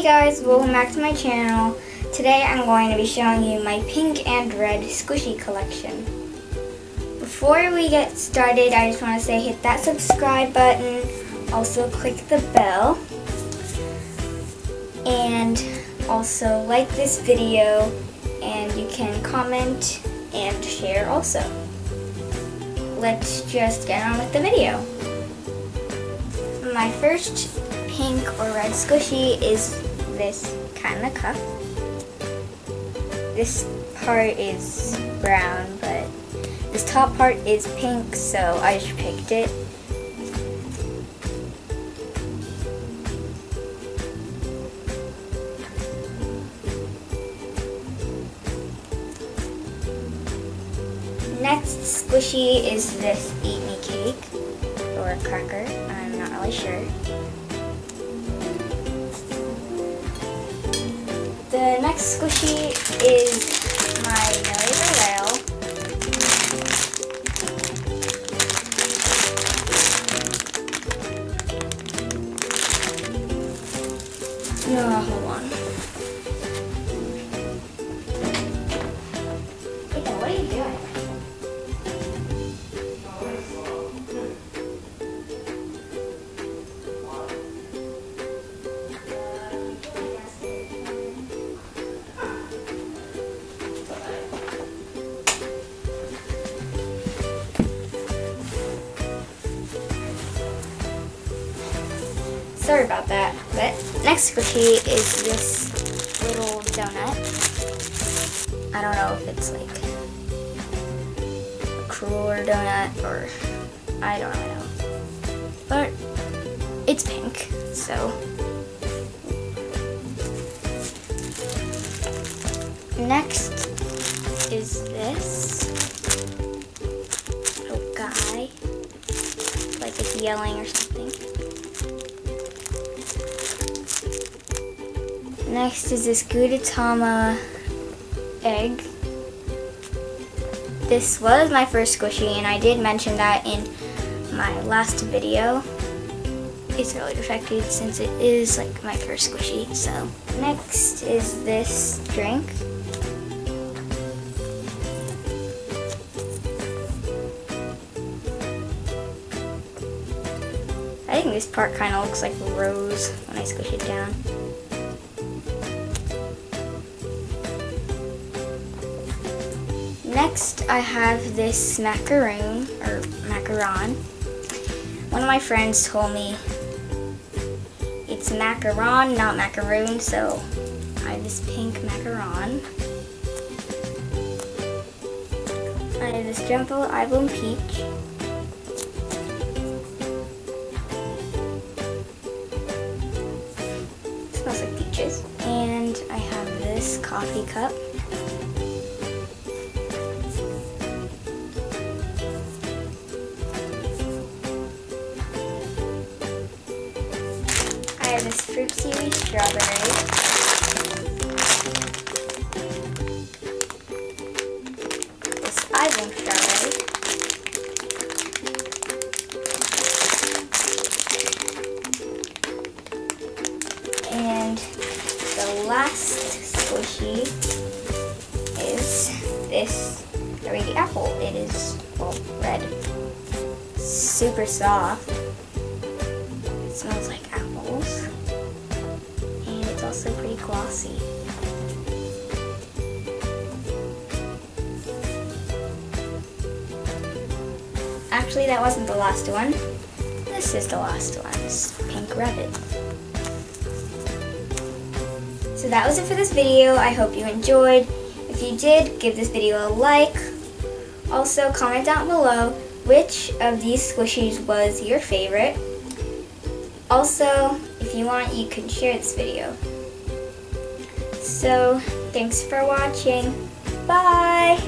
Hey guys, welcome back to my channel. Today I'm going to be showing you my pink and red squishy collection. Before we get started, I just want to say hit that subscribe button, also click the bell, and also like this video, and you can comment and share also. Let's just get on with the video. My first pink or red squishy is this kind of cup. This part is brown, but this top part is pink, so I just picked it. Next squishy is this Eat Me cake, or cracker, I'm not really sure. The next squishy is my Millie Rail. No, hold Sorry about that. But next squishy is this little donut. I don't know if it's like a cruller donut or I don't really know. But it's pink, so. Next is this little guy. Like it's yelling or something. Next is this Gudetama egg. This was my first squishy and I did mention that in my last video. It's really defected since it is like my first squishy, so. Next is this drink. I think this part kind of looks like a rose when I squish it down. Next, I have this macaroon, or macaron. One of my friends told me it's macaron, not macaroon, so I have this pink macaron. I have this Jumbo iBloom Peach. smells like peaches. And I have this coffee cup. I have this fruit seaweed strawberry. This iBloom strawberry. And the last squishy is this Ready apple. It is, well, red. Super soft. It smells like also pretty glossy. Actually, that wasn't the last one. This is the last one. Pink rabbit. So that was it for this video. I hope you enjoyed. If you did, give this video a like. Also, comment down below which of these squishies was your favorite. Also, if you want, you can share this video. So, thanks for watching. Bye!